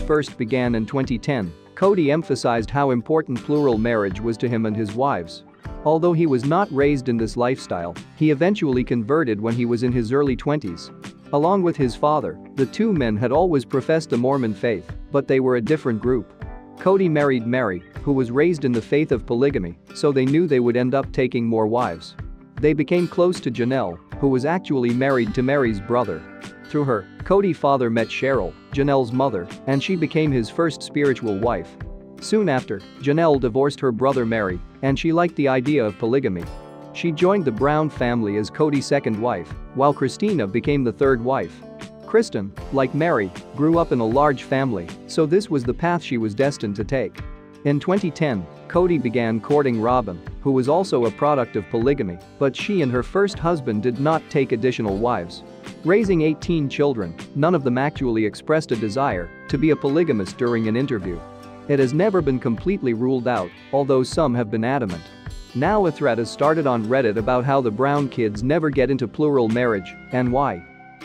first began in 2010, Kody emphasized how important plural marriage was to him and his wives. Although he was not raised in this lifestyle, he eventually converted when he was in his early 20s. Along with his father, the two men had always professed the Mormon faith, but they were a different group. Kody married Meri, who was raised in the faith of polygamy, so they knew they would end up taking more wives. They became close to Janelle, who was actually married to Meri's brother. Through her, Kody's father met Cheryl, Janelle's mother, and she became his first spiritual wife. Soon after, Janelle divorced her brother Meri, and she liked the idea of polygamy. She joined the Brown family as Kody's second wife, while Christina became the third wife. Kristen, like Meri, grew up in a large family, so this was the path she was destined to take. In 2010, Kody began courting Robyn, who was also a product of polygamy, but she and her first husband did not take additional wives. Raising 18 children, none of them actually expressed a desire to be a polygamist during an interview. It has never been completely ruled out, although some have been adamant. Now a thread has started on Reddit about how the Brown kids never get into plural marriage and why.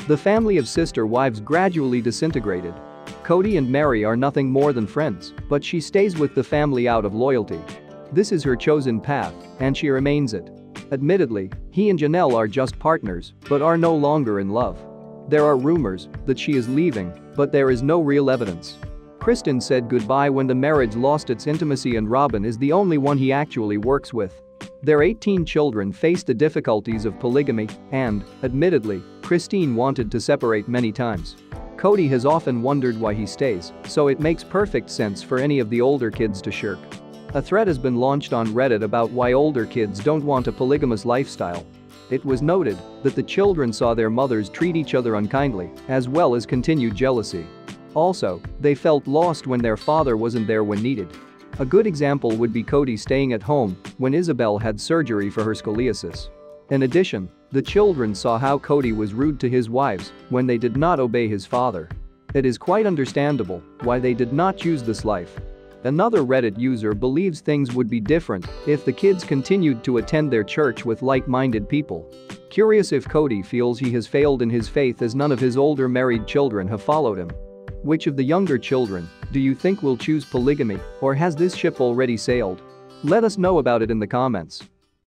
The family of sister wives gradually disintegrated. Kody and Meri are nothing more than friends, but she stays with the family out of loyalty. This is her chosen path, and she remains it. Admittedly, he and Janelle are just partners, but are no longer in love. There are rumors that she is leaving, but there is no real evidence. Kristen said goodbye when the marriage lost its intimacy and Robyn is the only one he actually works with. Their 18 children faced the difficulties of polygamy and, admittedly, Christine wanted to separate many times. Kody has often wondered why he stays, so it makes perfect sense for any of the older kids to shirk. A thread has been launched on Reddit about why older kids don't want a polygamous lifestyle. It was noted that the children saw their mothers treat each other unkindly, as well as continued jealousy. Also, they felt lost when their father wasn't there when needed. A good example would be Kody staying at home when Ysabel had surgery for her scoliosis. In addition, the children saw how Kody was rude to his wives when they did not obey his father. It is quite understandable why they did not choose this life. Another Reddit user believes things would be different if the kids continued to attend their church with like-minded people. Curious if Kody feels he has failed in his faith as none of his older married children have followed him. Which of the younger children do you think will choose polygamy or has this ship already sailed? Let us know about it in the comments.